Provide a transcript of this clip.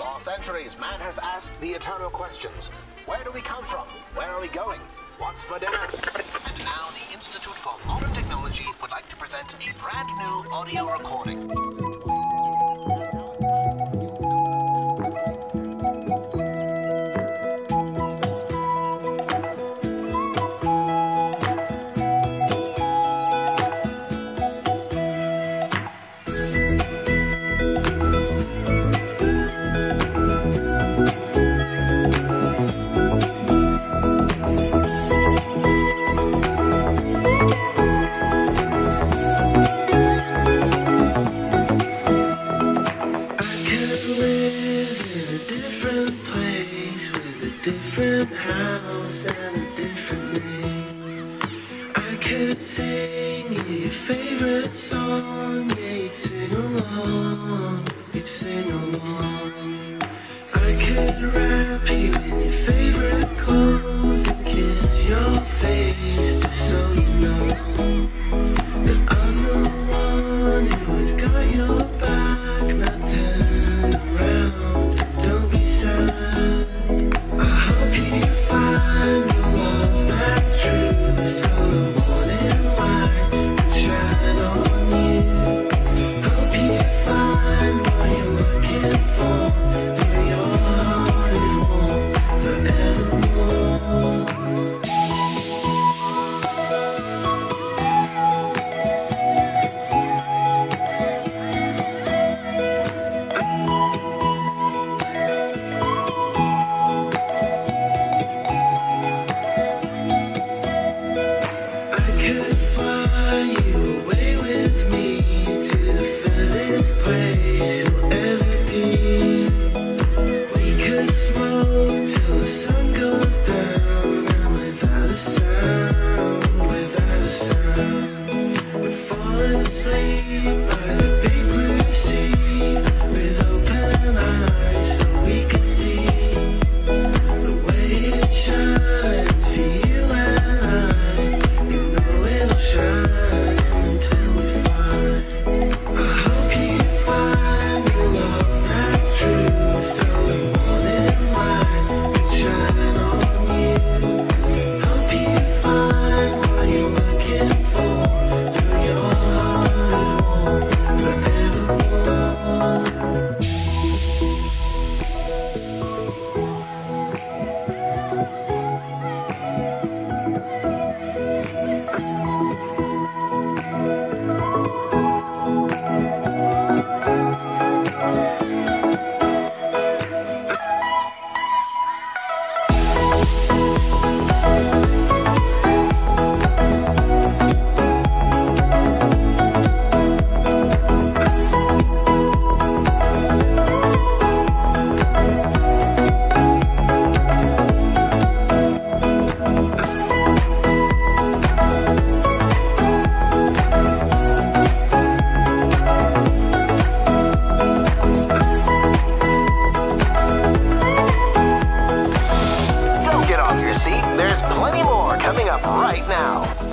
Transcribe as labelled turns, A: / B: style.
A: For centuries, man has asked the eternal questions. Where do we come from? Where are we going? What's for dinner? And now the Institute for Modern Technology would like to present a brand new audio recording.
B: house and a different name. I could sing your favorite song, yeah, you'd sing along, you'd sing along. I could wrap you in your favorite clothes. till the sun. see,
A: there's plenty more coming up right now.